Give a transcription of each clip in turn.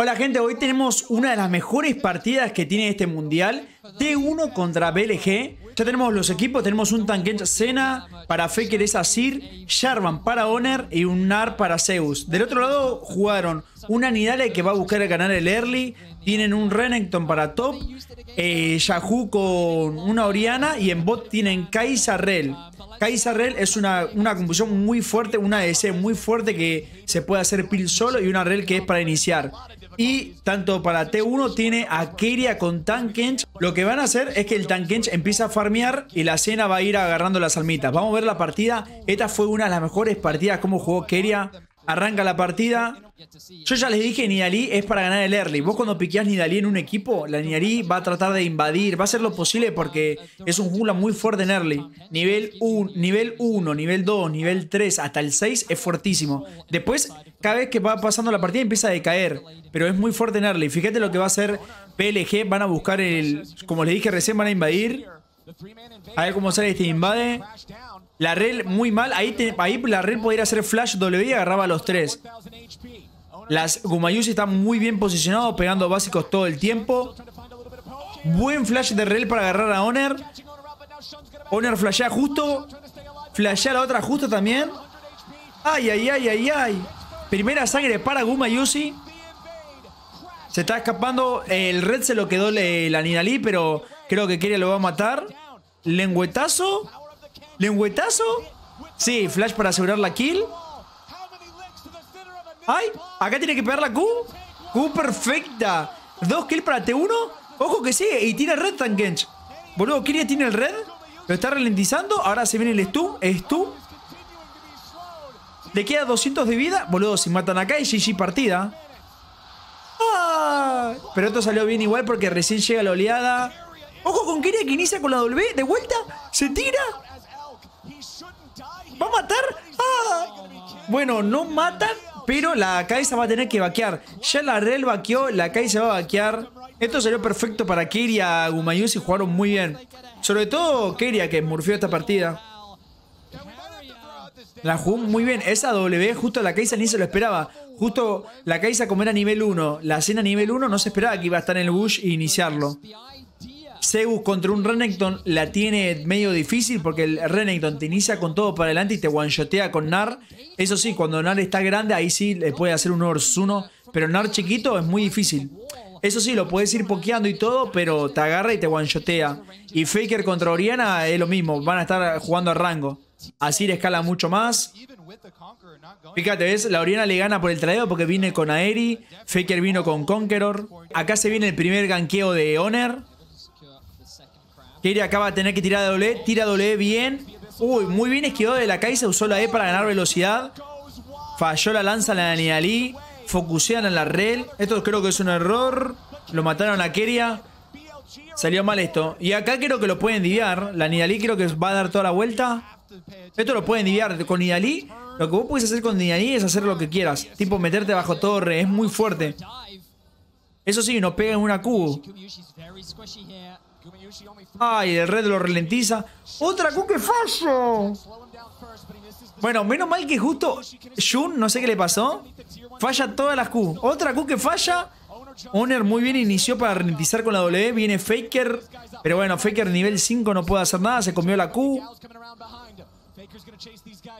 Hola gente, hoy tenemos una de las mejores partidas que tiene este mundial. T1 contra BLG. Ya tenemos los equipos, tenemos un Tankench Sena, para Faker es Asir, Sharvan para Honor y un Nar para Zeus. Del otro lado jugaron una Nidale que va a buscar ganar el early, tienen un Renekton para top, eh, Yahoo con una Oriana y en bot tienen Kaisa Rel. Kaisa Rel es una, una composición muy fuerte, una DC muy fuerte que se puede hacer pill solo y una Rel que es para iniciar. Y tanto para T1 tiene a Keria con Tankench. Lo que van a hacer es que el Tankench empieza a farmear y la cena va a ir agarrando las almitas. Vamos a ver la partida. Esta fue una de las mejores partidas como jugó Keria. Arranca la partida. Yo ya les dije, Nidalí es para ganar el early. Vos cuando piqueás Nidalí en un equipo, la Nidalí va a tratar de invadir, va a hacer lo posible porque es un jungla muy fuerte en early. Nivel 1, nivel 1, nivel 2, nivel 3, hasta el 6 es fuertísimo. Después, cada vez que va pasando la partida empieza a decaer, pero es muy fuerte en early. Fíjate lo que va a hacer PLG, van a buscar el... Como les dije recién, van a invadir. A ver cómo sale este invade. La Rel muy mal. Ahí, ahí la Rel podría hacer flash W y agarraba a los tres. Las Gumayusi están muy bien posicionados, pegando básicos todo el tiempo. Buen flash de Rel para agarrar a Honor. Honor flashea justo. Flashea la otra justo también. Ay, ay, ay, ay, ay. Primera sangre para Gumayusi. Se está escapando. El red se lo quedó la Ninalí, pero creo que Keria lo va a matar. Lengüetazo. ¿Lengüetazo? Sí, flash para asegurar la kill. ¡Ay! Acá tiene que pegar la Q. Q perfecta. Dos kills para T1. Ojo que sigue. Y tiene red Tankench. Boludo, Kiria tiene el red. Lo está ralentizando. Ahora se viene el stun. Stun. Le queda 200 de vida. Boludo, si matan acá es GG partida. Pero esto salió bien igual porque recién llega la oleada. Ojo con Kiria que inicia con la W. De vuelta. Se tira. ¿Va a matar? ¡Ah! Bueno, no matan, pero la Kaisa va a tener que vaquear. Ya la Rel vaqueó, la Kaisa va a vaquear. Esto salió perfecto para Keria, Gumayusi jugaron muy bien. Sobre todo Keria, que murfió esta partida. La jugó muy bien. Esa W, justo la Kaisa ni se lo esperaba. Justo la Kaisa como era nivel 1, la cena nivel 1 no se esperaba que iba a estar en el bush e iniciarlo. Zeus contra un Renekton la tiene medio difícil porque el Renekton te inicia con todo para adelante y te one-shotea con Nar. Eso sí, cuando Nar está grande, ahí sí le puede hacer un 1. Pero Nar chiquito es muy difícil. Eso sí, lo puedes ir pokeando y todo, pero te agarra y te one-shotea. Y Faker contra Oriana es lo mismo, van a estar jugando a rango. Así le escala mucho más. Fíjate, ¿ves? La Oriana le gana por el tradeo porque viene con Aeri. Faker vino con Conqueror. Acá se viene el primer ganqueo de Honor. Keria acaba de tener que tirar de doble. Tira doble bien. Uy, muy bien esquivado de la Kaisa. Usó la E para ganar velocidad. Falló la lanza la Nialí. Focusean en la Rel. Esto creo que es un error. Lo mataron a Keria. Salió mal esto. Y acá creo que lo pueden diviar. La Nidalí creo que va a dar toda la vuelta. Esto lo pueden diviar con Nidalí. Lo que vos puedes hacer con Nidalí es hacer lo que quieras. Tipo meterte bajo torre. Es muy fuerte. Eso sí, no pega en una Q. Ay, el red lo ralentiza. ¡Otra Q que fallo! Bueno, menos mal que justo Jun, no sé qué le pasó, falla todas las Q. Otra Q que falla. Honor muy bien inició para ralentizar con la W. Viene Faker. Pero bueno, Faker nivel 5 no puede hacer nada. Se comió la Q.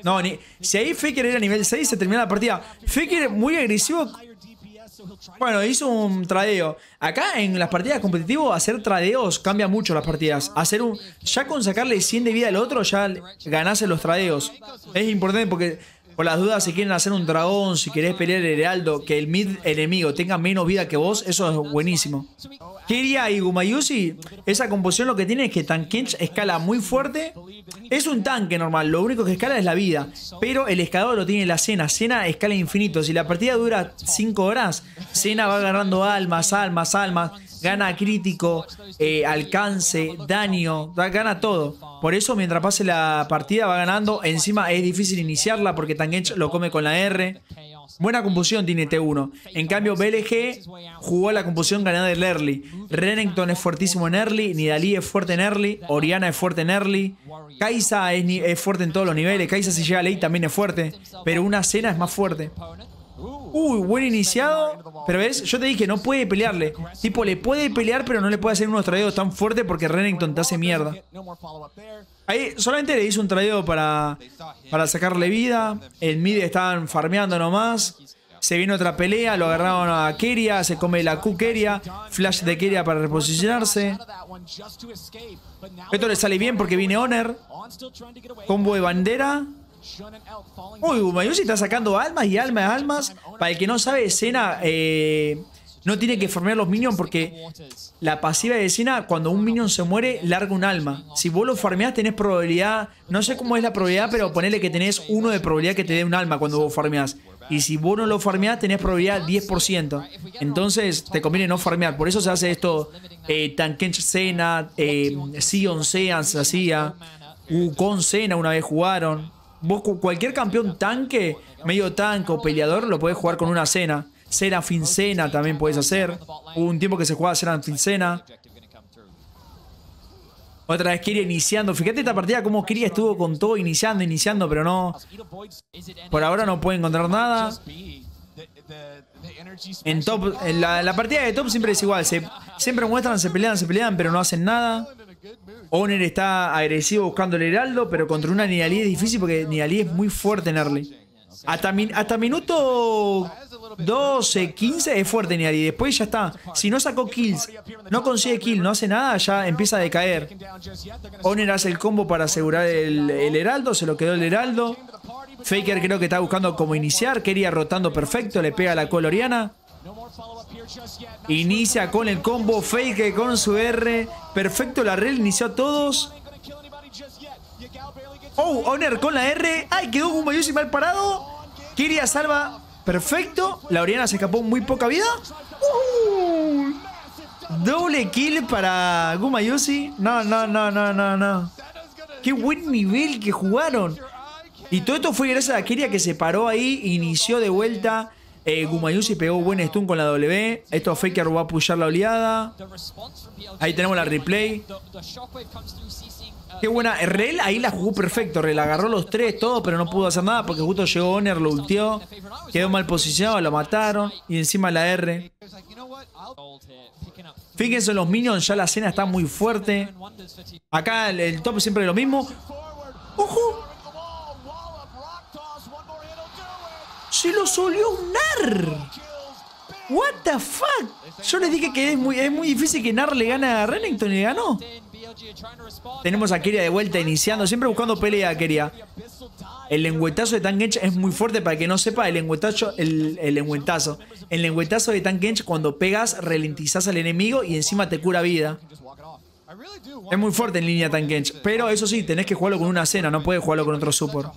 No, ni, si ahí Faker era nivel 6, se termina la partida. Faker muy agresivo bueno, hizo un tradeo. Acá en las partidas competitivas, hacer tradeos cambia mucho las partidas. Hacer un. Ya con sacarle 100 de vida al otro, ya ganás en los tradeos. Es importante porque, por las dudas, si quieren hacer un dragón, si querés pelear el heraldo, que el mid enemigo tenga menos vida que vos, eso es buenísimo. Kiria y Gumayusi, esa composición lo que tiene es que Tankench escala muy fuerte. Es un tanque normal, lo único que escala es la vida. Pero el escalador lo tiene la cena. Cena escala infinito. Si la partida dura 5 horas, Cena va agarrando almas, almas, almas. Gana crítico, eh, alcance, daño, gana todo. Por eso mientras pase la partida va ganando. Encima es difícil iniciarla porque Tankench lo come con la R. Buena composición tiene T1. En cambio, BLG jugó la composición ganada del early. Renekton es fuertísimo en early. Nidalí es fuerte en early. Oriana es fuerte en early. Kaisa es, fuerte en todos los niveles. Kaisa si llega a late también es fuerte. Pero una cena es más fuerte. Uy, buen iniciado. Pero ves, yo te dije, no puede pelearle. Tipo, le puede pelear, pero no le puede hacer unos tradeos tan fuertes porque Renekton te hace mierda. Ahí solamente le hizo un tradeo para, para sacarle vida. El mid estaban farmeando nomás. Se viene otra pelea, lo agarraron a Keria, se come la Q Keria, flash de Keria para reposicionarse. Esto le sale bien porque viene Honor. Combo de bandera. Uy, Gumayusi está sacando almas y almas y almas. Para el que no sabe, Sena eh, no tiene que farmear los minions porque la pasiva de Sena, cuando un minion se muere, larga un alma. Si vos lo farmeás, tenés probabilidad. No sé cómo es la probabilidad, pero ponele que tenés uno de probabilidad que te dé un alma cuando vos farmeás. Y si vos no lo farmeás, tenés probabilidad 10%. Entonces te conviene no farmear. Por eso se hace esto. Eh, Tankench Sena, eh, Sion Sean se hacía. Sena una vez jugaron. Vos cualquier campeón tanque, medio tanque o peleador, lo podés jugar con una cena. Cena también puedes hacer. Hubo un tiempo que se jugaba Cena. Otra vez Kiria iniciando. Fíjate esta partida como Kiria estuvo con todo iniciando, iniciando, pero no. Por ahora no puede encontrar nada. En top, en la, partida de top siempre es igual. siempre muestran, se pelean, se pelean, pero no hacen nada. Oner está agresivo buscando el heraldo, pero contra una Nidalee es difícil porque Nidalee es muy fuerte en early. Hasta, hasta minuto 12, 15 es fuerte Nidalee. Después ya está. Si no sacó kills, no consigue kill, no hace nada, ya empieza a decaer. Oner hace el combo para asegurar el, heraldo, se lo quedó el heraldo. Faker creo que está buscando cómo iniciar. Quería rotando perfecto, le pega la coloriana. Inicia con el combo fake con su R. Perfecto, la rel inició a todos. Oh, Honor con la R. ¡Ay, quedó un mal parado! Kiria salva. Perfecto. La Oriana se escapó muy poca vida. Uh, doble kill para Gumayusi. No, no, no, no, no, no. Qué buen nivel que jugaron. Y todo esto fue gracias a Kiria que se paró ahí, inició de vuelta. Eh, Gumayusi pegó buen stun con la W. Esto Faker va a pushar la oleada. Ahí tenemos la replay. Qué buena. Rel ahí la jugó perfecto. Rel agarró los tres, todo, pero no pudo hacer nada porque justo llegó Honor, lo ultió. Quedó mal posicionado, lo mataron. Y encima la R. Fíjense los minions, ya la escena está muy fuerte. Acá el, el top siempre es lo mismo. ¡Ojo! Se lo solió un NAR. What the fuck? Yo les dije que es muy, es muy difícil que NAR le gane a Renekton y ganó. Tenemos a Keria de vuelta iniciando, siempre buscando pelea Keria. El lengüetazo de Tankench es muy fuerte para que no sepa el lengüetazo, el, el lengüetazo. El lengüetazo de Tankench cuando pegas ralentizás al enemigo y encima te cura vida. Es muy fuerte en línea Tankench, pero eso sí, tenés que jugarlo con una cena, no puedes jugarlo con otro support.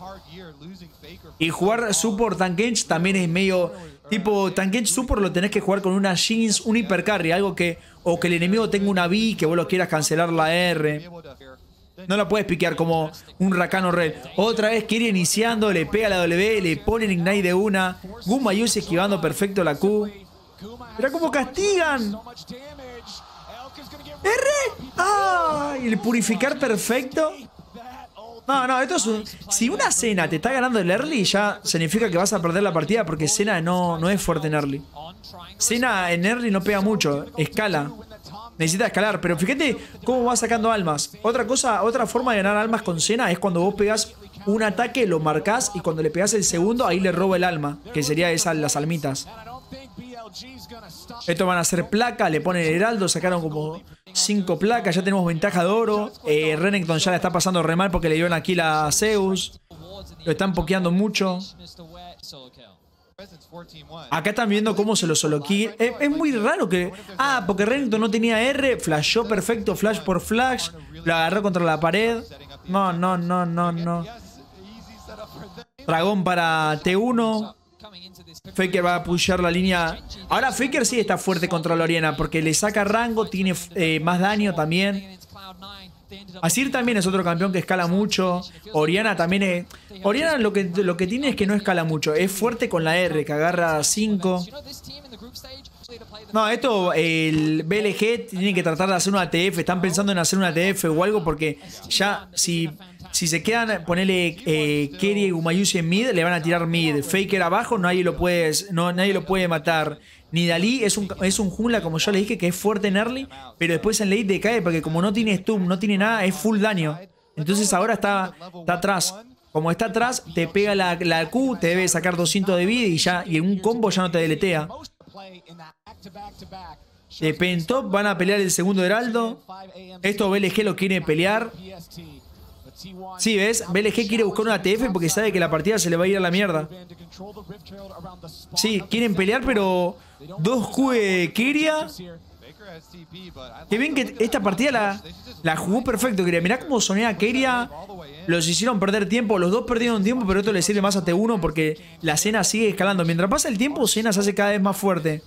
Y jugar support Tankenge también es medio. Tipo, Tankenge support lo tenés que jugar con una jeans, un hipercarry, algo que. O que el enemigo tenga una B, que vos lo quieras cancelar la R. No la puedes piquear como un Rakano Red. Otra vez quiere iniciando, le pega la W, le ponen Ignite de una. Gumayus esquivando perfecto la Q. Mira cómo castigan. R. ¡Ah! El purificar perfecto. No, no, esto es un... Si una cena te está ganando el early, ya significa que vas a perder la partida porque cena no, no es fuerte en early. Cena en early no pega mucho, escala. Necesita escalar, pero fíjate cómo va sacando almas. Otra cosa, otra forma de ganar almas con cena es cuando vos pegas un ataque, lo marcas y cuando le pegas el segundo, ahí le roba el alma, que sería esa, las almitas. Estos van a ser placa, le ponen heraldo, sacaron como 5 placas, ya tenemos ventaja de oro. Eh, Renekton ya la está pasando re mal porque le dieron aquí la Zeus. Lo están pokeando mucho. Acá están viendo cómo se lo solo es, es, muy raro que. Ah, porque Renekton no tenía R, flashó perfecto, flash por flash. Lo agarró contra la pared. No, no, no, no, no. Dragón para T1. Faker va a pushar la línea. Ahora Faker sí está fuerte contra Loriana porque le saca rango, tiene eh, más daño también. Asir también es otro campeón que escala mucho. Oriana también es. Oriana lo que, lo que tiene es que no escala mucho. Es fuerte con la R, que agarra 5. No, esto, el BLG tiene que tratar de hacer una ATF. Están pensando en hacer una ATF o algo porque ya, si, si se quedan, ponele eh, Kerry y Umayusi en mid, le van a tirar mid. Faker abajo, nadie lo puede, no, nadie lo puede matar. Ni Dalí es un, es un jungla, como yo le dije, que es fuerte en early, pero después en late decae porque como no tiene stun, no tiene nada, es full daño. Entonces ahora está, está atrás. Como está atrás, te pega la, la Q, te debe sacar 200 de vida y ya y en un combo ya no te deletea. De Pentop van a pelear el segundo Heraldo. Esto BLG lo quiere pelear. Sí, ¿ves? BLG quiere buscar una TF porque sabe que la partida se le va a ir a la mierda. Sí, quieren pelear, pero dos Q de Kiria. Que bien que esta partida la, la jugó perfecto, Kiria. Mirá cómo sonea Kiria. Los hicieron perder tiempo. Los dos perdieron tiempo, pero esto le sirve más a T1 porque la cena sigue escalando. Mientras pasa el tiempo, Cena se hace cada vez más fuerte.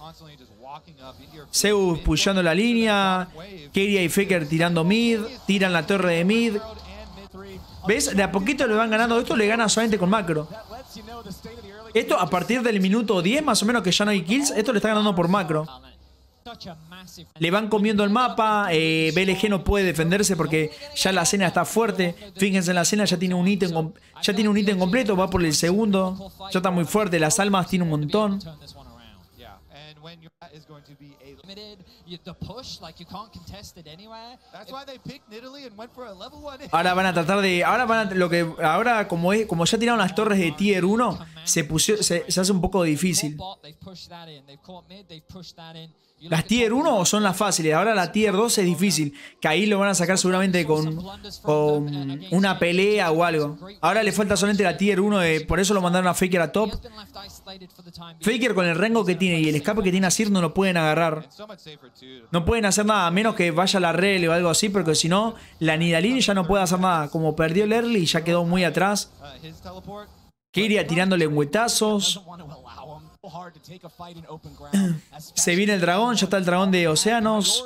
Zeus pushando la línea. Keria y Faker tirando mid. Tiran la torre de mid. ¿Ves? De a poquito le van ganando. Esto le gana solamente con macro. Esto a partir del minuto 10 más o menos que ya no hay kills. Esto le está ganando por macro. Le van comiendo el mapa. Eh, BLG no puede defenderse porque ya la cena está fuerte. Fíjense en la cena, ya tiene un ítem ya tiene un ítem completo. Va por el segundo. Ya está muy fuerte. Las almas tiene un montón. Ahora van a tratar de. Ahora van a, lo que. Ahora, como es, como ya tiraron las torres de tier 1, se, se, se hace un poco difícil. Las tier 1 son las fáciles, ahora la tier 2 es difícil. Que ahí lo van a sacar seguramente con, con una pelea o algo. Ahora le falta solamente la tier 1, por eso lo mandaron a Faker a top. Faker con el rango que tiene y el escape que tiene a Sir no lo pueden agarrar. No pueden hacer nada, a menos que vaya la rel o algo así, porque si no, la Nidalini ya no puede hacer nada. Como perdió el early ya quedó muy atrás. Kiria tirándole huetazos. Se viene el dragón, ya está el dragón de océanos.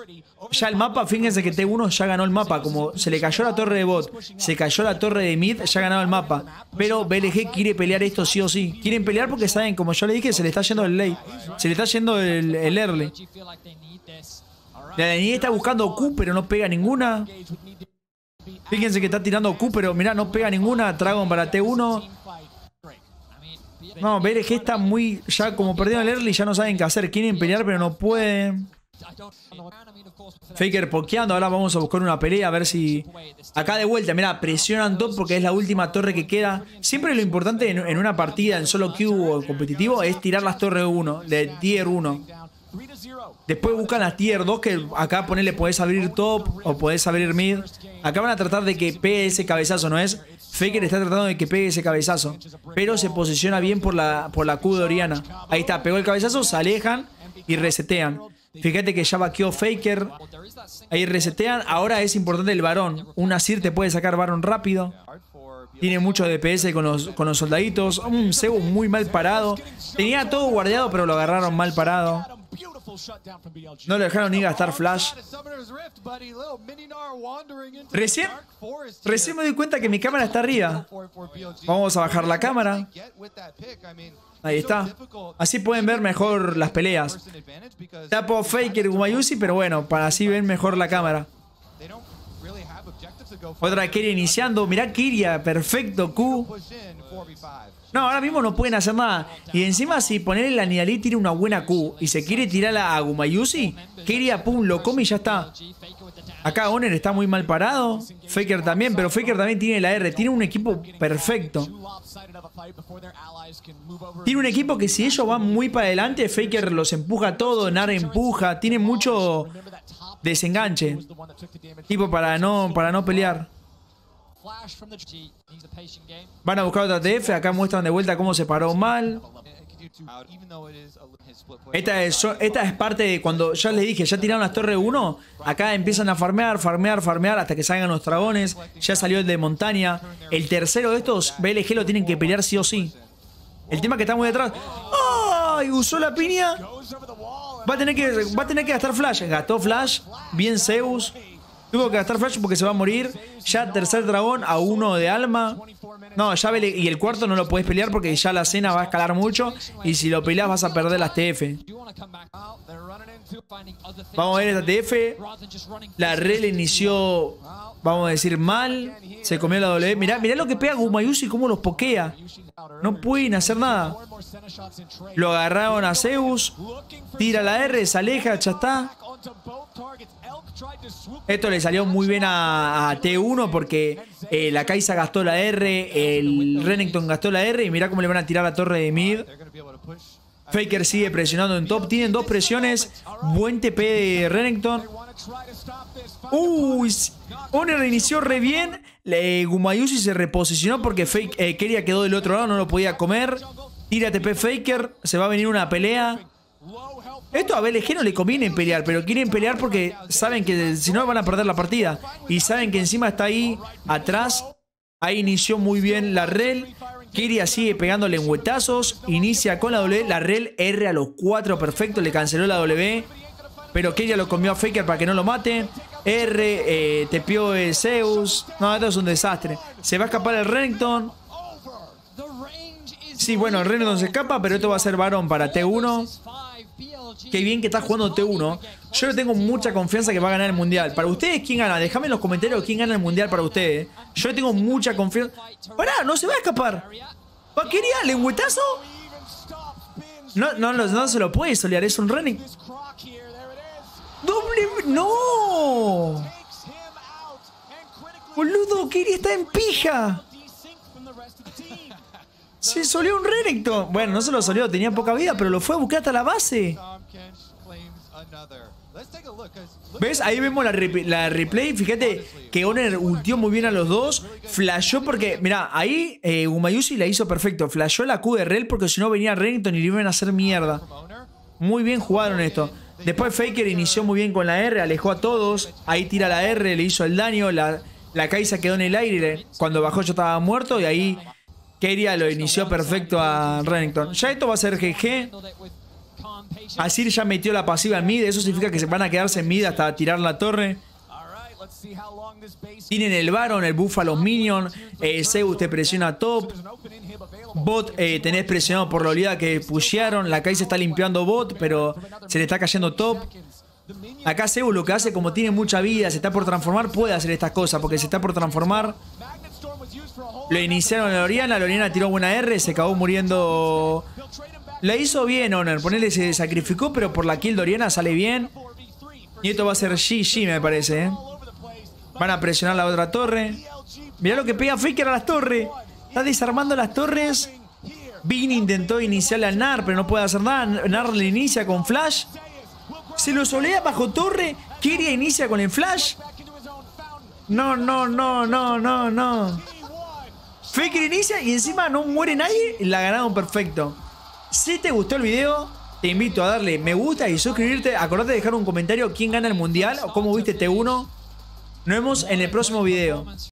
Ya el mapa, fíjense que T1 ya ganó el mapa. Como se le cayó la torre de bot, se cayó la torre de mid, ya ganado el mapa. Pero BLG quiere pelear esto sí o sí. Quieren pelear porque saben, como yo le dije, se le está yendo el late. Se le está yendo el, early. La niña está buscando Q, pero no pega ninguna. Fíjense que está tirando Q, pero mirá, no pega ninguna. Dragon para T1. No, BLG está muy. Ya como perdieron el early, ya no saben qué hacer. Quieren pelear, pero no pueden. Faker pokeando, ahora vamos a buscar una pelea a ver si... Acá de vuelta, mira, presionan top porque es la última torre que queda. Siempre lo importante en, una partida en solo queue o competitivo es tirar las torres 1, de tier 1. Después buscan las tier 2 que acá ponerle podés abrir top o podés abrir mid. Acá van a tratar de que pegue ese cabezazo, ¿no es? Faker está tratando de que pegue ese cabezazo. Pero se posiciona bien por la, por la Q de Oriana. Ahí está, pegó el cabezazo, se alejan y resetean. Fíjate que ya vaqueó Faker. Ahí resetean. Ahora es importante el varón. Un Asir te puede sacar varón rápido. Tiene mucho DPS con los, con los soldaditos. Un Zeus muy mal parado. Tenía todo guardado, pero lo agarraron mal parado. No le dejaron ni gastar flash. Recién, recién me doy cuenta que mi cámara está arriba. Vamos a bajar la cámara. Ahí está. Así pueden ver mejor las peleas. Tapo Faker Gumayusi, pero bueno, para así ven mejor la cámara. Otra Kiria iniciando. Mirá Kiria, perfecto Q. No, ahora mismo no pueden hacer nada. Y encima si ponerle la Nidalee tiene una buena Q y se quiere tirar a Gumayusi, Kiria, pum, lo come y ya está. Acá Oner está muy mal parado. Faker también, pero Faker también tiene la R. Tiene un equipo perfecto. Tiene un equipo que si ellos van muy para adelante, Faker los empuja todo, Nara empuja. Tiene mucho desenganche. Tipo para no, para no pelear. Van a buscar otra TF. Acá muestran de vuelta cómo se paró mal. Esta es, esta es parte de cuando ya les dije, ya tiraron las torres 1. Acá empiezan a farmear, farmear, farmear hasta que salgan los dragones. Ya salió el de montaña. El tercero de estos, BLG lo tienen que pelear sí o sí. El tema que está muy detrás. ¡Ay! usó la piña. Va a tener que, va a tener que gastar flash. Gastó flash. Bien Zeus. Tuvo que gastar flash porque se va a morir. Ya tercer dragón a uno de alma. No, ya vele. Y el cuarto no lo puedes pelear porque ya la cena va a escalar mucho. Y si lo peleas vas a perder las TF. Vamos a ver esta TF. La Rel inició, vamos a decir, mal. Se comió la W. Mirá, mirá lo que pega Gumayusi, cómo los pokea. No pueden hacer nada. Lo agarraron a Zeus. Tira la R, se aleja, ya está. Esto le salió muy bien a, T1 porque eh, la Kaisa gastó la R, el Renekton gastó la R y mirá cómo le van a tirar la torre de mid. Faker sigue presionando en top. Tienen dos presiones. Buen TP de Renekton. Uy, Honor inició re bien. Gumayusi se reposicionó porque Fake, eh, Keria quedó del otro lado, no lo podía comer. Tira TP Faker. Se va a venir una pelea. Esto a BLG no le conviene pelear, pero quieren pelear porque saben que si no van a perder la partida. Y saben que encima está ahí atrás. Ahí inició muy bien la rel. Kiria sigue pegándole huetazos. Inicia con la W. La rel R a los 4. Perfecto. Le canceló la W. Pero Kiria lo comió a Faker para que no lo mate. R. Eh, tepió el Zeus. No, esto es un desastre. Se va a escapar el Renekton. Sí, bueno, el Renekton se escapa. Pero esto va a ser varón para T1. Qué bien que está jugando T1. Yo le tengo mucha confianza que va a ganar el mundial. Para ustedes, ¿quién gana? Déjame en los comentarios quién gana el mundial para ustedes. Yo le tengo mucha confianza. ¡Pará! ¡No se va a escapar! ¿Quería lengüetazo? No, no, no, no se lo puede solear. Es un running. ¡Doble! ¡No! Boludo, Kiri está en pija. Se solió un Renekton. Bueno, no se lo solió, tenía poca vida, pero lo fue a buscar hasta la base. ¿Ves? Ahí vemos la, replay. Fíjate que Honor ultió muy bien a los dos. Flashó porque, mira, ahí eh, Umayusi la hizo perfecto. Flashó la Q de Rel porque si no venía Renekton y le iban a hacer mierda. Muy bien jugaron esto. Después Faker inició muy bien con la R, alejó a todos. Ahí tira la R, le hizo el daño. La, la Kaisa quedó en el aire. Cuando bajó ya estaba muerto y ahí Keria lo inició perfecto a Renekton. Ya esto va a ser GG. Asir ya metió la pasiva en mid. Eso significa que se van a quedarse en mid hasta tirar la torre. Tienen el Baron, el buff a los minions. Eh, Zeus te presiona top. Bot eh, tenés presionado por la oleada que pushearon. La Kai se está limpiando bot, pero se le está cayendo top. Acá Zeus lo que hace, como tiene mucha vida, se está por transformar, puede hacer estas cosas, porque se está por transformar. Lo iniciaron a Loriana, Loriana tiró buena R, se acabó muriendo. La hizo bien Honor, ponerle se sacrificó, pero por la kill Doriana sale bien. Y esto va a ser GG, me parece. ¿eh? Van a presionar la otra torre. Mirá lo que pega Faker a las torres. Está desarmando las torres. Bean intentó iniciarle al Nar, pero no puede hacer nada. Nar le inicia con Flash. Se lo solea bajo torre. Kiria inicia con el Flash. No, no, no, no, no, no. Faker inicia y encima no muere nadie. La ganaron perfecto. Si te gustó el video, te invito a darle me gusta y suscribirte. Acordate de dejar un comentario quién gana el mundial o cómo viste T1. Nos vemos en el próximo video.